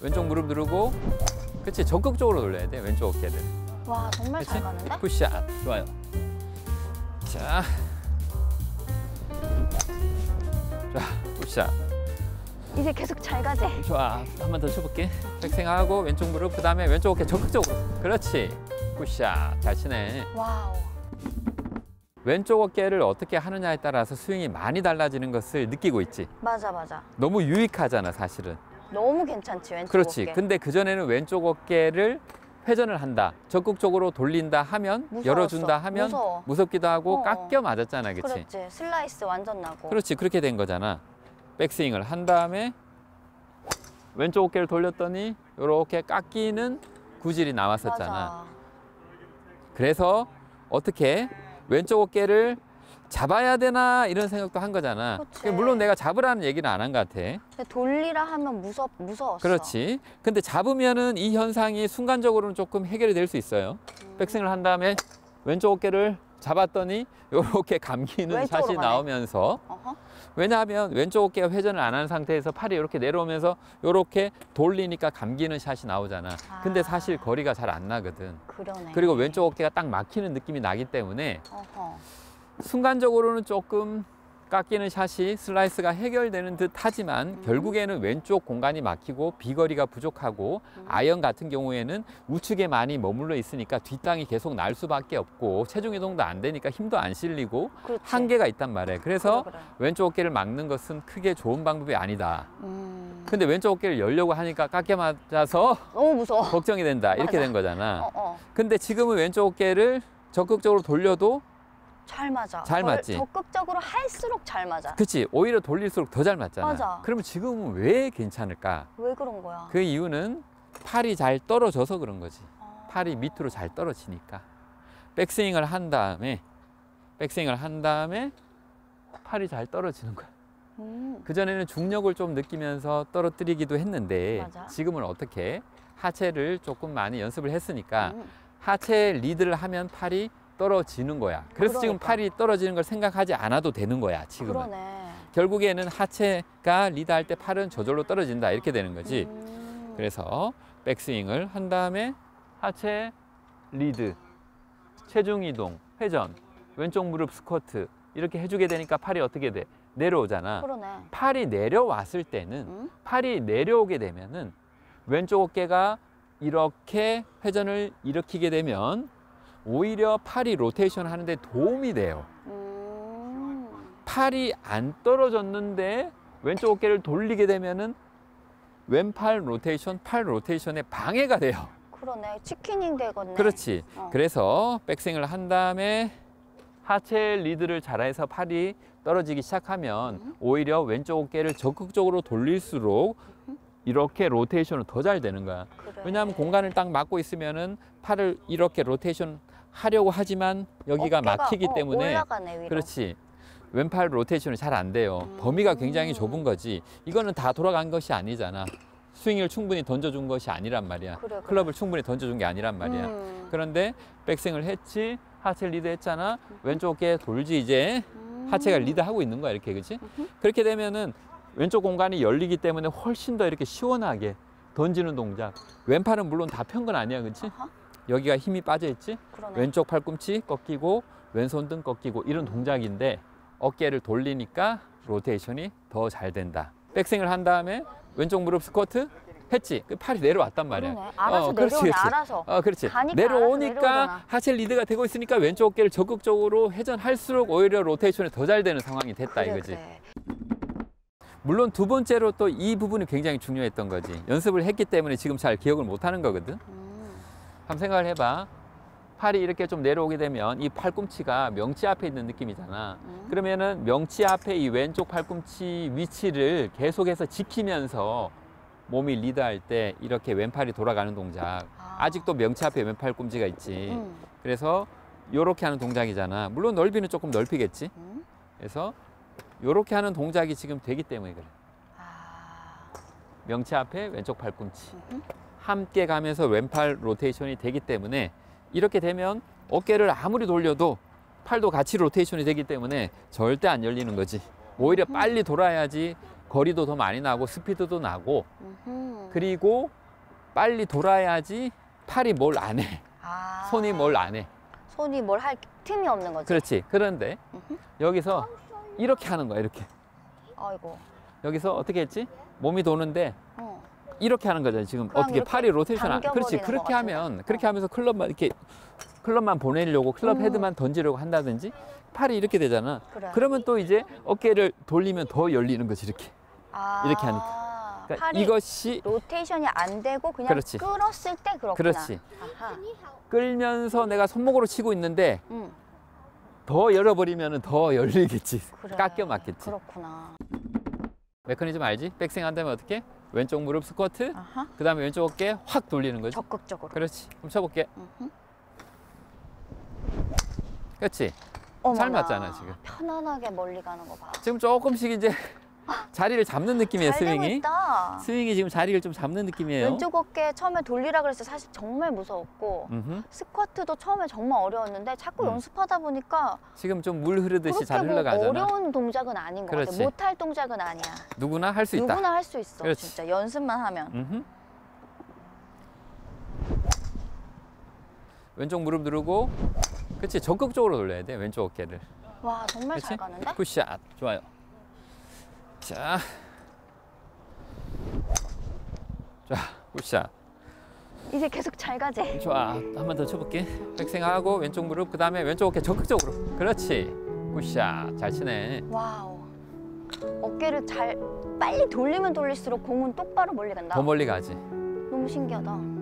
왼쪽 무릎 누르고 그렇지 적극적으로 돌려야 돼 왼쪽 어깨를. 와 정말 잘 그렇지 가는데? 푸시업. 좋아요. 자. 자, 푸시업. 이제 계속 잘 가지? 좋아. 한 번 더 쳐볼게. 백스윙하고 왼쪽 무릎 그 다음에 왼쪽 어깨 적극적으로. 그렇지. 푸시업. 잘 치네. Wow. 왼쪽 어깨를 어떻게 하느냐에 따라서 스윙이 많이 달라지는 것을 느끼고 있지. 맞아 맞아. 너무 유익하잖아 사실은 너무 괜찮지 왼쪽 그렇지 어깨. 근데 그전에는 왼쪽 어깨를 회전을 한다 적극적으로 돌린다 하면 무서웠어. 열어준다 하면 무서워. 무섭기도 하고 어. 깎여 맞았잖아 그치 그렇지. 슬라이스 완전 나고. 그렇지 그렇게 된 거잖아 백스윙을 한 다음에 왼쪽 어깨를 돌렸더니 이렇게 깎이는 구질이 나왔었잖아 맞아. 그래서 어떻게 왼쪽 어깨를 잡아야 되나 이런 생각도 한 거잖아 그치. 물론 내가 잡으라는 얘기는 안 한 것 같아 근데 돌리라 하면 무섭 무서웠어. 그렇지 근데 잡으면은 이 현상이 순간적으로는 조금 해결이 될 수 있어요 음. 백스윙을 한 다음에 왼쪽 어깨를 잡았더니 이렇게 감기는 샷이 가네. 나오면서 어허. 왜냐하면 왼쪽 어깨가 회전을 안 한 상태에서 팔이 이렇게 내려오면서 이렇게 돌리니까 감기는 샷이 나오잖아. 근데 아. 사실 거리가 잘 안 나거든. 그러네. 그리고 왼쪽 어깨가 딱 막히는 느낌이 나기 때문에 어허. 순간적으로는 조금 깎이는 샷이 슬라이스가 해결되는 듯 하지만 음. 결국에는 왼쪽 공간이 막히고 비거리가 부족하고 음. 아이언 같은 경우에는 우측에 많이 머물러 있으니까 뒷땅이 계속 날 수밖에 없고 체중 이동도 안 되니까 힘도 안 실리고 그렇지. 한계가 있단 말이에요. 그래서 그래, 그래. 왼쪽 어깨를 막는 것은 크게 좋은 방법이 아니다. 음. 근데 왼쪽 어깨를 열려고 하니까 깎여 맞아서 너무 무서워. 걱정이 된다. 이렇게 맞아. 된 거잖아. 어, 어. 근데 지금은 왼쪽 어깨를 적극적으로 돌려도 잘 맞아. 잘 덜- 맞지? 적극적으로 할수록 잘 맞아. 그치 오히려 돌릴수록 더 잘 맞잖아. 맞아. 그러면 지금은 왜 괜찮을까? 왜 그런 거야? 그 이유는 팔이 잘 떨어져서 그런 거지. 아. 팔이 밑으로 잘 떨어지니까. 백스윙을 한 다음에 백스윙을 한 다음에 팔이 잘 떨어지는 거야. 음. 그전에는 중력을 좀 느끼면서 떨어뜨리기도 했는데 맞아. 지금은 어떻게 하체를 조금 많이 연습을 했으니까 음. 하체 리드를 하면 팔이 떨어지는 거야. 그래서 지금 그러니까. 팔이 떨어지는 걸 생각하지 않아도 되는 거야, 지금은. 그러네. 결국에는 하체가 리드할 때 팔은 저절로 떨어진다 이렇게 되는 거지. 음. 그래서 백스윙을 한 다음에 하체 리드, 체중 이동, 회전, 왼쪽 무릎 스쿼트 이렇게 해주게 되니까 팔이 어떻게 돼? 내려오잖아. 그러네. 팔이 내려왔을 때는 음? 팔이 내려오게 되면은 왼쪽 어깨가 이렇게 회전을 일으키게 되면 오히려 팔이 로테이션 하는데 도움이 돼요. 음. 팔이 안 떨어졌는데 왼쪽 어깨를 돌리게 되면은 왼팔 로테이션, 팔 로테이션에 방해가 돼요. 그러네. chicken wing 되겠네. 그렇지. 어. 그래서 백스윙을 한 다음에 하체 리드를 잘해서 팔이 떨어지기 시작하면 음. 오히려 왼쪽 어깨를 적극적으로 돌릴수록 이렇게 로테이션은 더잘 되는 거야. 그래. 왜냐하면 공간을 딱 막고 있으면은 팔을 이렇게 로테이션 하려고 하지만 여기가 막히기 어, 때문에 올라가네. 그렇지. 왼팔 로테이션이 잘 안 돼요. 음. 범위가 굉장히 좁은 거지. 이거는 다 돌아간 것이 아니잖아. 스윙을 충분히 던져준 것이 아니란 말이야. 그래, 그래. 클럽을 충분히 던져준 게 아니란 말이야. 음. 그런데 백스윙을 했지, 하체 리드 했잖아. 왼쪽 어깨 돌지 이제 음. 하체가 리드하고 있는 거야 이렇게 그렇지? 그렇게 되면은 왼쪽 공간이 열리기 때문에 훨씬 더 이렇게 시원하게 던지는 동작. 왼팔은 물론 다 편 건 아니야, 그렇지? 여기가 힘이 빠져 있지? 그러네. 왼쪽 팔꿈치 꺾이고 왼손 등 꺾이고 이런 동작인데 어깨를 돌리니까 로테이션이 더 잘 된다. 백스윙을 한 다음에 왼쪽 무릎 스쿼트 했지. 그 팔이 내려왔단 말이야. 그러네. 알아서 그렇지, 내려오네, 그렇지. 알아서. 어, 그렇지. 내려오니까. 하체 리드가 되고 있으니까 왼쪽 어깨를 적극적으로 회전할수록 오히려 로테이션이 더 잘 되는 상황이 됐다 그래, 이거지. 그래. 물론 두 번째로 또 이 부분이 굉장히 중요했던 거지. 연습을 했기 때문에 지금 잘 기억을 못 하는 거거든. 음. 한번 생각을 해봐. 팔이 이렇게 좀 내려오게 되면 이 팔꿈치가 명치 앞에 있는 느낌이잖아. 음. 그러면은 명치 앞에 이 왼쪽 팔꿈치 위치를 계속해서 지키면서 몸이 리드할 때 이렇게 왼팔이 돌아가는 동작. 아. 아직도 명치 앞에 왼팔 꿈치가 있지. 음. 그래서 요렇게 하는 동작이잖아. 물론 넓이는 조금 넓히겠지. 음. 그래서 요렇게 하는 동작이 지금 되기 때문에 그래. 아. 명치 앞에 왼쪽 팔꿈치. 음흠. 함께 가면서 왼팔 로테이션이 되기 때문에 이렇게 되면 어깨를 아무리 돌려도 팔도 같이 로테이션이 되기 때문에 절대 안 열리는 거지. 오히려 빨리 돌아야지 거리도 더 많이 나고 스피드도 나고. 그리고 빨리 돌아야지 팔이 뭘 안 해. 아. 손이 뭘 안 해. 손이 뭘 할 틈이 없는 거지. 그렇지. 그런데. 여기서 이렇게 하는 거야. 이렇게. 아이고. 여기서 어떻게 했지? 몸이 도는데 어. 이렇게 하는 거잖아. 지금 어떻게 팔이 로테이션 안. 그렇지. 그렇게 것 하면 같은데. 그렇게 어. 하면서 클럽만 이렇게 클럽만 보내려고 클럽 음. 헤드만 던지려고 한다든지 팔이 이렇게 되잖아. 그래. 그러면 또 이제 어깨를 돌리면 더 열리는 거지 이렇게. 아. 이렇게 하니까. 그러니까 이것이 로테이션이 안 되고 그냥 그렇지. 끌었을 때 그렇구나. 그렇지. 아하. 끌면서 내가 손목으로 치고 있는데 응. 더 열어버리면 더 열리겠지. 그래. 깎여 맞겠지. 그렇구나. 메커니즘 알지? 백스윙 한다면 어떻게? 왼쪽 무릎 스쿼트. 그 다음에 왼쪽 어깨 확 돌리는 거지. 적극적으로. 그렇지. 그럼 쳐볼게. 그렇지. 잘 맞잖아, 지금. 편안하게 멀리 가는 거 봐. 지금 조금씩 이제 자리를 잡는 느낌이에요, 잘 스윙이. 있다. 스윙이 지금 자리를 좀 잡는 느낌이에요. 왼쪽 어깨 처음에 돌리라 그랬을 때 사실 정말 무서웠고 음흠. 스쿼트도 처음에 정말 어려웠는데 자꾸 음. 연습하다 보니까 지금 좀 물 흐르듯이 잘뭐 흘러가잖아. 어려운 동작은 아닌 것 그렇지. 같아. 못할 동작은 아니야. 누구나 할 수 있다. 누구나 할 수 있어. 그렇지. 진짜 연습만 하면. 음흠. 왼쪽 무릎 누르고, 그렇지. 적극적으로 돌려야 돼, 왼쪽 어깨를. 와 정말 그렇지? 잘 가는데? 굿샷. 좋아요. 자. 자, 굿샷. 이제 계속 잘 가지. 좋아. 한 번 더 쳐볼게. 백생하고 왼쪽 무릎, 그 다음에 왼쪽 어깨 적극적으로. 그렇지. Good shot. 잘 치네. Wow. 어깨를 잘 빨리 돌리면 돌릴수록 공은 똑바로 멀리 간다. 더 멀리 가지. 너무 신기하다.